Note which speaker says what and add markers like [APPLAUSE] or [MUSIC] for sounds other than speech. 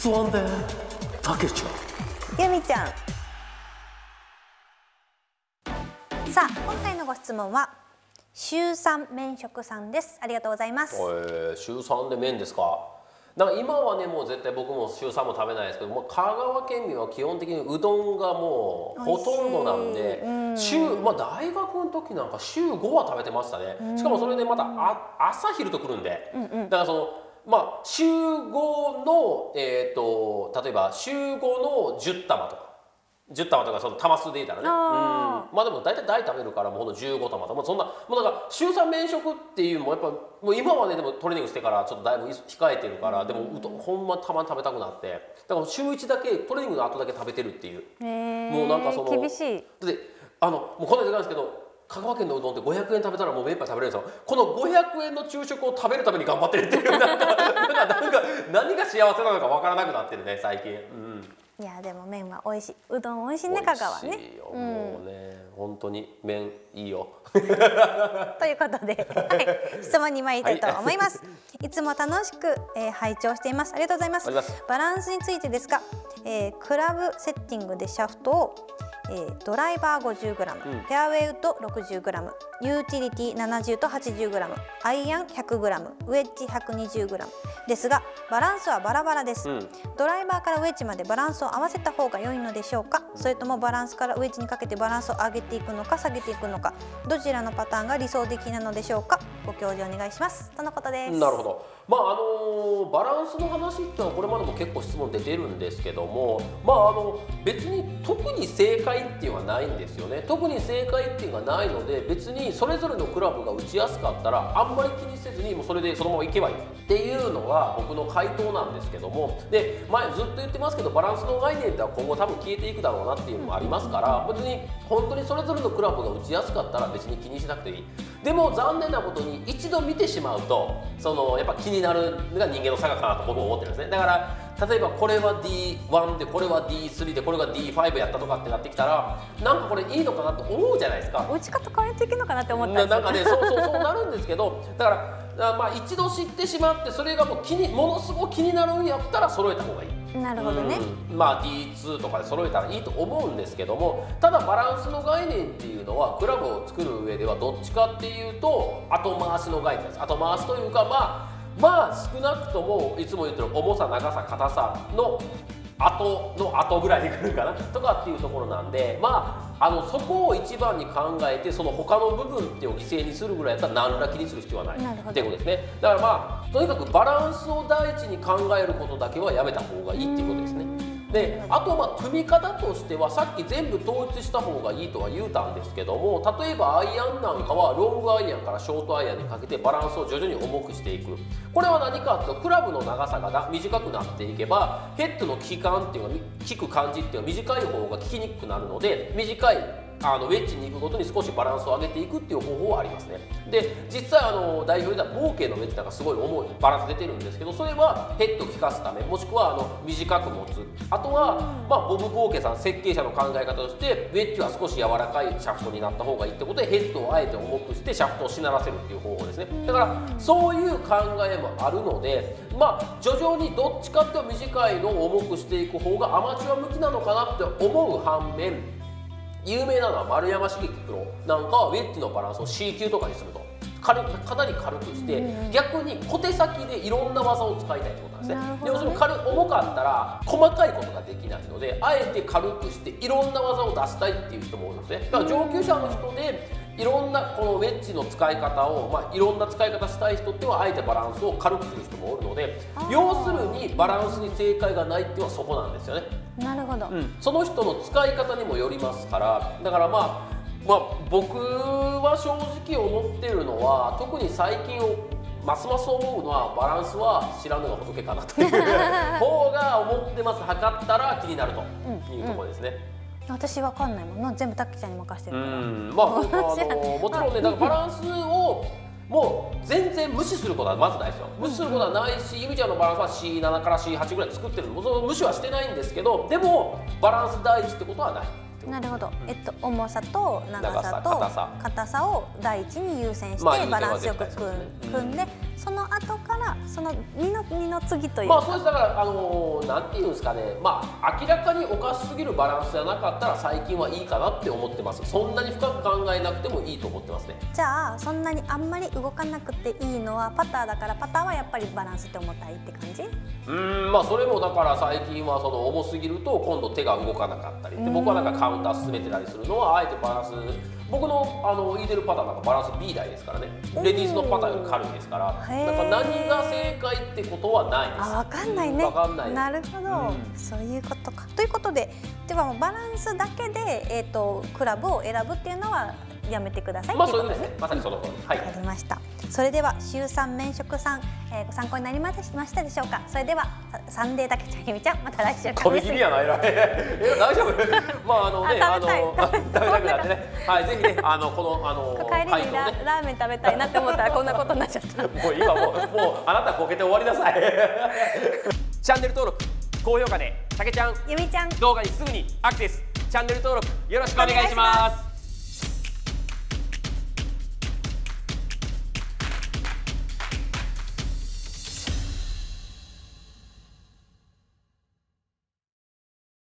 Speaker 1: 質問でたけちゃん
Speaker 2: ゆみちゃんさあ今回のご質問は週三麺食さんです。ありがとうございます。
Speaker 1: えー、週3で麺ですか？だから今はねもう絶対僕も週3も食べないですけどもう香川県民は基本的にうどんがもうほとんどなんで週、まあ、大学の時なんか週5は食べてましたね。しかもそれでまたあ朝昼とくるんで、だからそのまあ週5の、えー、と例えば週5の10玉とか。10玉とかその玉数で言ったらね。まあでも大体大食べるからもうほんと15玉とか。もうそんなもうだから週3麺食っていうのもやっぱもう今はねでもトレーニングしてからちょっとだいぶ控えてるからでもうどんほんまたまに食べたくなって。だから週1だけトレーニングの後だけ食べてるっていう。もうなんかその
Speaker 2: 厳しい。
Speaker 1: だってあのもうこんなんですけど香川県のうどんって500円食べたらもう目いっぱい食べれるんですよ。この500円の昼食を食べるために頑張ってるっていうなんかなんか何が幸せなのかわからなくなってるね最近、うん、
Speaker 2: いやでも麺は美味しい。うどん美味しいね香川ね。
Speaker 1: 美味しいよもうね、本当に麺いいよ。[LAUGHS]
Speaker 2: ということで、はい、質問に参りたいと思います。い、つも楽しく、えー、拝聴しています。ありがとうございます。バランスについてですが、えー、クラブセッティングでシャフトを、えー、ドライバー 50g、
Speaker 1: うん。
Speaker 2: フェアウェイウッド 60g、ユーティリティ70と 80g、アイアン 100g、ウェッジ 120g ですが、バランスはバラバラです。
Speaker 1: うん。
Speaker 2: ドライバーからウェッジまでバランスを合わせた方が良いのでしょうか？それともバランスからウェッジにかけてバランスを上げていくのか下げていくのかどちらのパターンが理想的なのでしょうか？ご教示お願いします。とのことです。
Speaker 1: なるほど。まああのバランスの話っていうのはこれまでも結構質問で出るんですけどもまああの別に特に正解っていうのはないんですよね。特に正解っていうのがないので別にそれぞれのクラブが打ちやすかったらあんまり気にせずにもうそれでそのままいけばいいっていうのが僕の回答なんですけども。で前ずっと言ってますけどバランスの概念っては今後多分消えていくだろうなっていうのもありますから別に本当にそれぞれのクラブが打ちやすかったら別に気にしなくていい。でも残念なことに一度見てしまうとそのやっぱ気になるのが人間の差かなと僕は思ってるんですね。だから例えばこれは D1 でこれは D3 でこれが D5 やったとかってなってきたらなんかこれいいのかなと思うじゃないですか。
Speaker 2: 打ち方変えていくのかなって思ったんですよ。
Speaker 1: ななんかねそうそうそうなるんですけどだからあまあ一度知ってしまってそれがもう気にものすごく気になるんやったら揃えた方がいい
Speaker 2: なるほどね、
Speaker 1: うん。まあ D2 とかで揃えたらいいと思うんですけどもただバランスの概念っていうのはクラブを作る上ではどっちかっていうと後回しの概念です。後回しというかまあまあ少なくともいつも言ってる重さ長さ硬さの後の後ぐらいに来るかなとかっていうところなんでまああのそこを一番に考えてその他の部分ってを犠牲にするぐらいやったら何ら気にする必要はないっていうことですね。だからまあとにかくバランスを第一に考えることだけはやめた方がいいっていうことですねであとまあ組み方としてはさっき全部統一した方がいいとは言うたんですけども例えばアイアンなんかはロングアイアンからショートアイアンにかけてバランスを徐々に重くしていく。これは何かというとクラブの長さが短くなっていけばヘッドの効き感っていうのが効く感じっていうのは短い方が効きにくくなるので短いあのウェッジに行くごとに少しバランスを上げていくっていう方法はありますね。で実際あの代表ではボーケのウェッジなんかすごい重いバランス出てるんですけどそれはヘッドを効かすためもしくはあの短く持つ。あとは、まあ、ボブ・ボーケさん設計者の考え方としてウェッジは少し柔らかいシャフトになった方がいいってことでヘッドをあえて重くしてシャフトをしならせるっていう方法ですね。だからそういう考えもあるのでまあ徐々にどっちかっていうと短いのを重くしていく方がアマチュア向きなのかなって思う反面有名なのは丸山茂樹プロなんかはウェッジのバランスを C 級とかにすると。軽くかなり軽くして、逆に小手先でいろんな技を使いたいってことなんですね。
Speaker 2: ね。
Speaker 1: でもそれ軽重かったら細かいことができないのであえて軽くしていろんな技を出したいっていう人も多いんですね。だから上級者の人でいろんなこのウェッジの使い方を、まあ、いろんな使い方したい人ってはあえてバランスを軽くする人もおるので要するにバランスに正解がないっていうのはそこなんですよね
Speaker 2: なるほど、
Speaker 1: うん、その人の使い方にもよりますから。だからまあまあ僕は正直思ってるのは特に最近をますます思うのはバランスは知らぬが仏かなという [LAUGHS] 方が思ってます。測ったら気になるというところですね。
Speaker 2: 私わかんないもん。な全部タッキーちゃんに任せて
Speaker 1: う
Speaker 2: るから、
Speaker 1: ん。まあ、あの [LAUGHS] もちろんねだからバランスをもう全然無視することはまずないですよ。無視することはないし、ゆみちゃんのバランスは C7 から C8 ぐらい作ってるの。もうその無視はしてないんですけどでもバランス第一ってことはない。
Speaker 2: なるほど、えっと重さと長さと
Speaker 1: 硬さ。
Speaker 2: を第一に優先して、バランスよく組ん,、
Speaker 1: ですね。
Speaker 2: 組んでその後からその二の二の次という
Speaker 1: まあそうです。だからあのーなんていうんですかね。まあ明らかにおかしすぎるバランスじゃなかったら最近はいいかなって思ってます。そんなに深く考えなくてもいいと思ってますね。
Speaker 2: じゃあそんなにあんまり動かなくていいのはパターだからパターはやっぱりバランスって重たいって感じ？
Speaker 1: うーんまあそれもだから最近はその重すぎると今度手が動かなかったりで僕はなんかカウンター進めてたりするのはあえてバランス僕のあの入れるパターンなんかバランス B 台ですからね。レディースのパターンより軽いですから。なんか何が正解ってことはないです。
Speaker 2: あわかんないね。
Speaker 1: わかんない
Speaker 2: なるほど、
Speaker 1: うん。
Speaker 2: そういうことか。ということでではバランスだけで、えー、とクラブを選ぶっていうのはやめてください。
Speaker 1: まあそういうことですね。まさにその通り。はい。
Speaker 2: わかりました。それでは週三免職さん、えーご参考になりましたでしょうか？それではササンデーだけちゃんゆみちゃんまた来週
Speaker 1: 飛び切りやない。な [LAUGHS] え大丈夫？[LAUGHS] まああのね
Speaker 2: あ
Speaker 1: あの [LAUGHS]
Speaker 2: 食べた
Speaker 1: くなってね。はいぜひねあのこのあの
Speaker 2: 帰りにラ,、
Speaker 1: ね。
Speaker 2: ラーメン食べたいなって思ったらこんなことになっちゃった。
Speaker 1: もう今もうもうあなたこけて終わりなさい。チャンネル登録高評価でたけちゃん。
Speaker 2: ゆみちゃん。
Speaker 1: 動画にすぐにアクセス。チャンネル登録よろしくお願いします